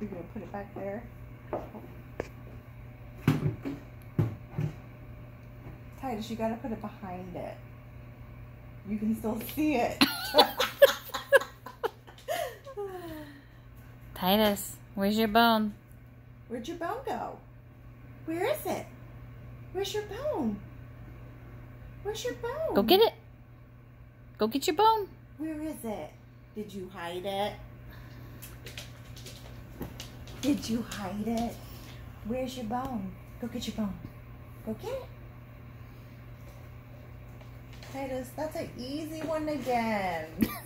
You're gonna put it back there. Titus, you gotta put it behind it. You can still see it. Titus, where's your bone? Where'd your bone go? Where is it? Where's your bone? Where's your bone? Go get it. Go get your bone. Where is it? Did you hide it? Did you hide it? Where's your bone? Go get your bone. Go get it. Titus, that's an easy one again.